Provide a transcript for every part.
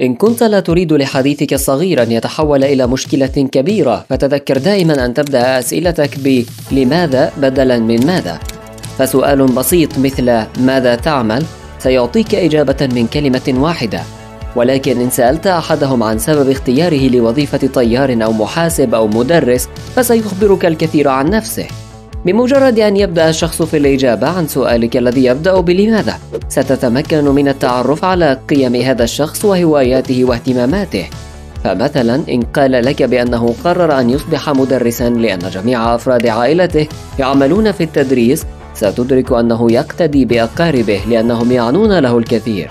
إن كنت لا تريد لحديثك الصغير أن يتحول إلى مشكلة كبيرة فتذكر دائما أن تبدأ أسئلتك ب لماذا بدلا من ماذا؟ فسؤال بسيط مثل ماذا تعمل؟ سيعطيك إجابة من كلمة واحدة. ولكن إن سألت أحدهم عن سبب اختياره لوظيفة طيار أو محاسب أو مدرس فسيخبرك الكثير عن نفسه. بمجرد أن يبدأ الشخص في الإجابة عن سؤالك الذي يبدأ بلماذا؟ ستتمكن من التعرف على قيم هذا الشخص وهواياته واهتماماته. فمثلا إن قال لك بأنه قرر أن يصبح مدرسا لأن جميع أفراد عائلته يعملون في التدريس ستدرك أنه يقتدي بأقاربه لأنهم يعنون له الكثير.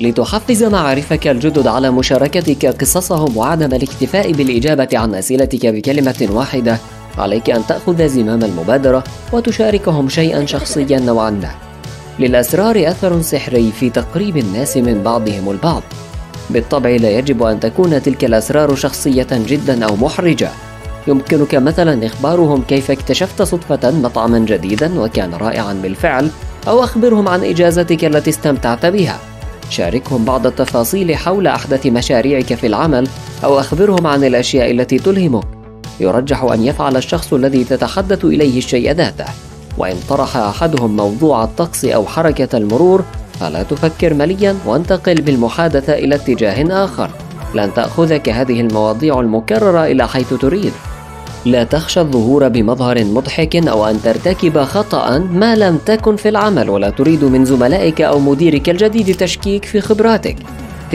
لتحفز معارفك الجدد على مشاركتك قصصهم وعدم الاكتفاء بالإجابة عن أسئلتك بكلمة واحدة عليك أن تأخذ زمام المبادرة وتشاركهم شيئا شخصيا نوعا ما. للأسرار أثر سحري في تقريب الناس من بعضهم البعض. بالطبع لا يجب أن تكون تلك الأسرار شخصية جدا أو محرجة. يمكنك مثلا إخبارهم كيف اكتشفت صدفة مطعما جديدا وكان رائعا بالفعل أو أخبرهم عن إجازتك التي استمتعت بها. شاركهم بعض التفاصيل حول أحدث مشاريعك في العمل أو أخبرهم عن الأشياء التي تلهمك. يرجح أن يفعل الشخص الذي تتحدث إليه الشيء ذاته. وإن طرح أحدهم موضوع الطقس أو حركة المرور فلا تفكر مليا وانتقل بالمحادثة إلى اتجاه آخر. لن تأخذك هذه المواضيع المكررة إلى حيث تريد. لا تخشى الظهور بمظهر مضحك أو أن ترتكب خطأ ما لم تكن في العمل ولا تريد من زملائك أو مديرك الجديد تشكيك في خبراتك.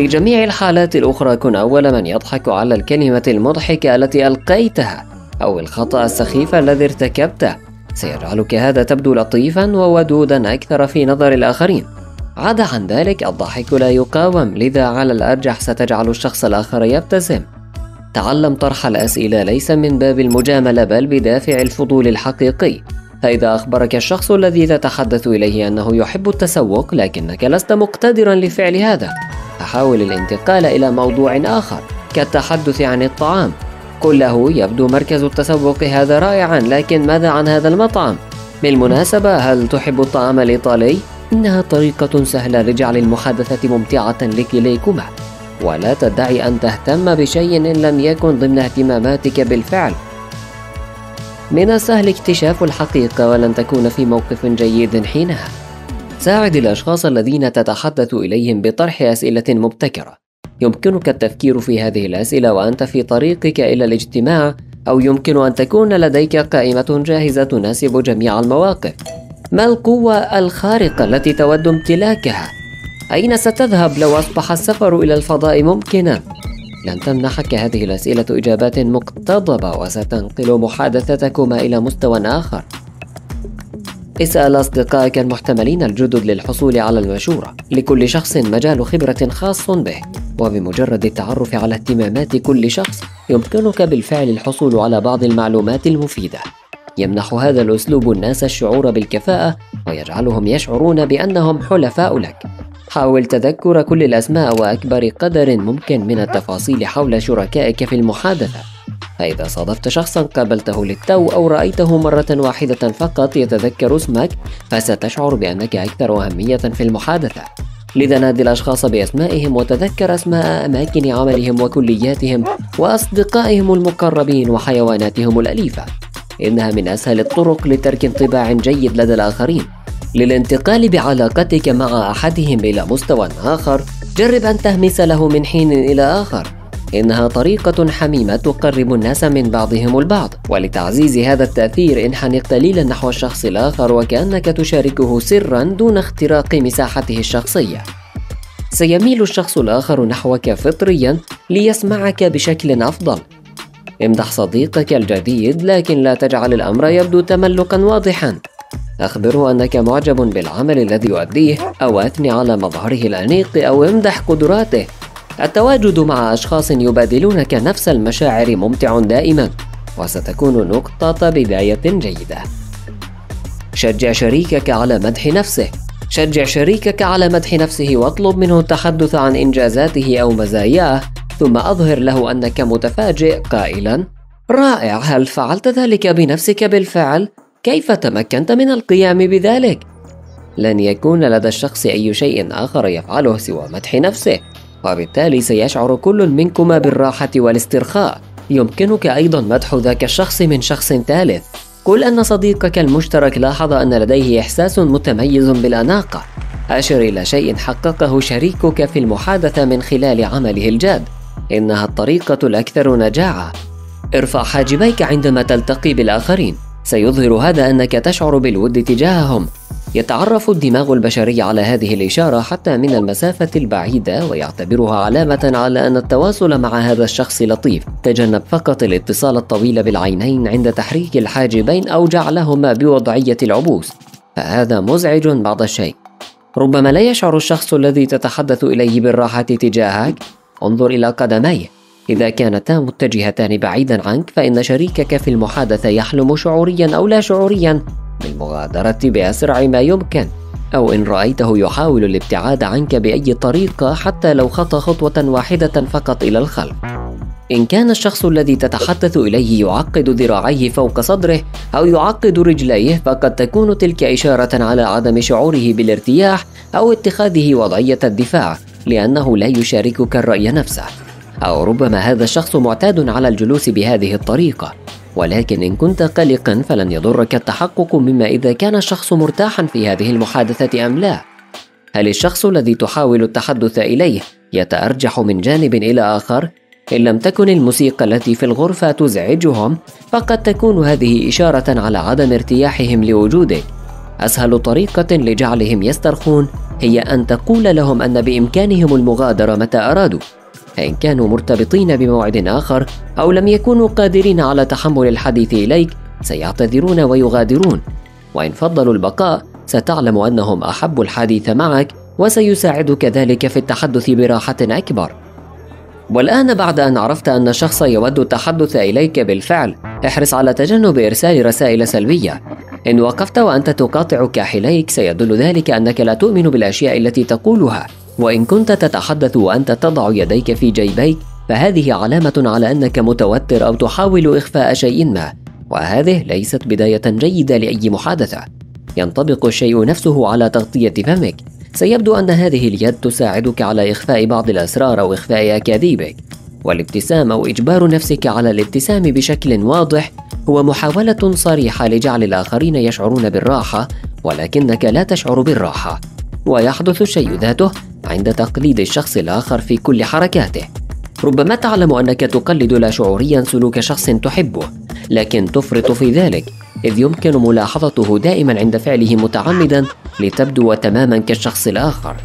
في جميع الحالات الأخرى. كن أول من يضحك على الكلمة المضحكة التي ألقيتها أو الخطأ السخيف الذي ارتكبته. سيجعلك هذا تبدو لطيفا وودودا أكثر في نظر الآخرين. عدا عن ذلك الضحك لا يقاوم. لذا على الأرجح ستجعل الشخص الآخر يبتسم. تعلم طرح الأسئلة ليس من باب المجاملة بل بدافع الفضول الحقيقي. فإذا أخبرك الشخص الذي تتحدث إليه أنه يحب التسوق لكنك لست مقتدرا لفعل هذا. فحاول الانتقال إلى موضوع آخر كالتحدث عن الطعام قل له يبدو مركز التسوق هذا رائعا لكن ماذا عن هذا المطعم؟ بالمناسبة هل تحب الطعام الإيطالي؟ إنها طريقة سهلة لجعل المحادثة ممتعة لكليكما ولا تدعي أن تهتم بشيء إن لم يكن ضمن اهتماماتك بالفعل من السهل اكتشاف الحقيقة ولن تكون في موقف جيد حينها ساعد الأشخاص الذين تتحدث إليهم بطرح أسئلة مبتكرة يمكنك التفكير في هذه الأسئلة وأنت في طريقك إلى الاجتماع أو يمكن أن تكون لديك قائمة جاهزة تناسب جميع المواقف ما القوة الخارقة التي تود امتلاكها؟ أين ستذهب لو أصبح السفر إلى الفضاء ممكنا؟ لن تمنحك هذه الأسئلة إجابات مقتضبة وستنقل محادثتكما إلى مستوى آخر اسأل أصدقائك المحتملين الجدد للحصول على المشورة. لكل شخص مجال خبرة خاص به. وبمجرد التعرف على اهتمامات كل شخص يمكنك بالفعل الحصول على بعض المعلومات المفيدة. يمنح هذا الأسلوب الناس الشعور بالكفاءة ويجعلهم يشعرون بأنهم حلفاء لك. حاول تذكر كل الأسماء وأكبر قدر ممكن من التفاصيل حول شركائك في المحادثة. فإذا صادفت شخصا قابلته للتو أو رأيته مرة واحدة فقط يتذكر اسمك فستشعر بأنك أكثر أهمية في المحادثة. لذا نادي الأشخاص بأسمائهم وتذكر أسماء أماكن عملهم وكلياتهم وأصدقائهم المقربين وحيواناتهم الأليفة. إنها من أسهل الطرق لترك انطباع جيد لدى الآخرين. للانتقال بعلاقتك مع أحدهم إلى مستوى آخر جرب أن تهمس له من حين إلى آخر. إنها طريقة حميمة تقرب الناس من بعضهم البعض ولتعزيز هذا التأثير انحني قليلا نحو الشخص الآخر وكأنك تشاركه سرا دون اختراق مساحته الشخصية. سيميل الشخص الآخر نحوك فطريا ليسمعك بشكل أفضل. امدح صديقك الجديد لكن لا تجعل الأمر يبدو تملقا واضحا. أخبره أنك معجب بالعمل الذي يؤديه أو أثني على مظهره الأنيق أو امدح قدراته. التواجد مع أشخاص يبادلونك نفس المشاعر ممتع دائما وستكون نقطة بداية جيدة شجع شريكك على مدح نفسه شجع شريكك على مدح نفسه واطلب منه التحدث عن إنجازاته أو مزاياه ثم أظهر له أنك متفاجئ قائلا رائع هل فعلت ذلك بنفسك بالفعل؟ كيف تمكنت من القيام بذلك؟ لن يكون لدى الشخص أي شيء آخر يفعله سوى مدح نفسه وبالتالي سيشعر كل منكما بالراحة والاسترخاء. يمكنك أيضا مدح ذاك الشخص من شخص ثالث. قل أن صديقك المشترك لاحظ أن لديه إحساس متميز بالأناقة. أشر إلى شيء حققه شريكك في المحادثة من خلال عمله الجاد. إنها الطريقة الأكثر نجاعة. ارفع حاجبيك عندما تلتقي بالآخرين. سيظهر هذا أنك تشعر بالود تجاههم. يتعرف الدماغ البشري على هذه الإشارة حتى من المسافة البعيدة ويعتبرها علامة على أن التواصل مع هذا الشخص لطيف. تجنب فقط الاتصال الطويل بالعينين عند تحريك الحاجبين أو جعلهما بوضعية العبوس. فهذا مزعج بعض الشيء. ربما لا يشعر الشخص الذي تتحدث إليه بالراحة تجاهك؟ انظر إلى قدميه. إذا كانتا متجهتان بعيدا عنك فإن شريكك في المحادثة يحلم شعوريا أو لا شعوريا. بالمغادرة بأسرع ما يمكن أو إن رأيته يحاول الابتعاد عنك بأي طريقة حتى لو خطى خطوة واحدة فقط إلى الخلف. إن كان الشخص الذي تتحدث إليه يعقد ذراعيه فوق صدره أو يعقد رجليه فقد تكون تلك إشارة على عدم شعوره بالارتياح أو اتخاذه وضعية الدفاع لأنه لا يشاركك الرأي نفسه. أو ربما هذا الشخص معتاد على الجلوس بهذه الطريقة. ولكن إن كنت قلقا فلن يضرك التحقق مما إذا كان الشخص مرتاحا في هذه المحادثة أم لا. هل الشخص الذي تحاول التحدث إليه يتأرجح من جانب إلى آخر؟ إن لم تكن الموسيقى التي في الغرفة تزعجهم فقد تكون هذه إشارة على عدم ارتياحهم لوجودك أسهل طريقة لجعلهم يسترخون هي أن تقول لهم أن بإمكانهم المغادرة متى أرادوا. فإن كانوا مرتبطين بموعد آخر أو لم يكونوا قادرين على تحمل الحديث إليك سيعتذرون ويغادرون. وإن فضلوا البقاء ستعلم أنهم أحبوا الحديث معك وسيساعدك ذلك في التحدث براحة أكبر. والآن بعد أن عرفت أن الشخص يود التحدث إليك بالفعل احرص على تجنب إرسال رسائل سلبية. إن وقفت وأنت تقاطع كاحليك سيدل ذلك أنك لا تؤمن بالأشياء التي تقولها. وإن كنت تتحدث وأنت تضع يديك في جيبيك فهذه علامة على أنك متوتر أو تحاول إخفاء شيء ما وهذه ليست بداية جيدة لأي محادثة. ينطبق الشيء نفسه على تغطية فمك. سيبدو أن هذه اليد تساعدك على إخفاء بعض الأسرار أو إخفاء أكاذيبك. والابتسام أو إجبار نفسك على الابتسام بشكل واضح هو محاولة صريحة لجعل الآخرين يشعرون بالراحة ولكنك لا تشعر بالراحة. ويحدث الشيء ذاته عند تقليد الشخص الآخر في كل حركاته. ربما تعلم أنك تقلد لا شعوريا سلوك شخص تحبه لكن تفرط في ذلك إذ يمكن ملاحظته دائما عند فعله متعمدا لتبدو تماما كالشخص الآخر.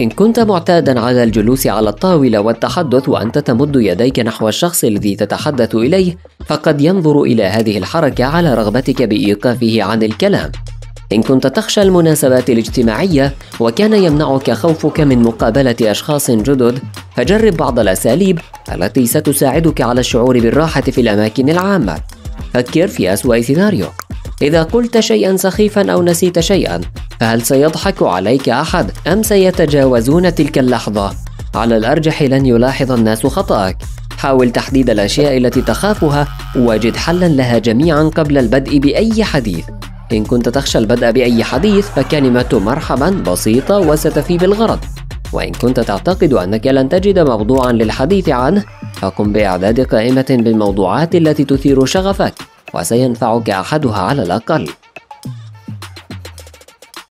إن كنت معتادا على الجلوس على الطاولة والتحدث وأنت تمد يديك نحو الشخص الذي تتحدث إليه فقد ينظر إلى هذه الحركة على رغبتك بإيقافه عن الكلام. إن كنت تخشى المناسبات الاجتماعية وكان يمنعك خوفك من مقابلة أشخاص جدد فجرب بعض الأساليب التي ستساعدك على الشعور بالراحة في الأماكن العامة. فكر في أسوأ سيناريو. إذا قلت شيئا سخيفا أو نسيت شيئا فهل سيضحك عليك أحد أم سيتجاوزون تلك اللحظة؟ على الأرجح لن يلاحظ الناس خطأك. حاول تحديد الأشياء التي تخافها وجد حلا لها جميعا قبل البدء بأي حديث. إن كنت تخشى البدء بأي حديث فكلمة مرحبا بسيطة وستفي بالغرض. وإن كنت تعتقد أنك لن تجد موضوعا للحديث عنه فقم بإعداد قائمة بالموضوعات التي تثير شغفك وسينفعك أحدها على الأقل.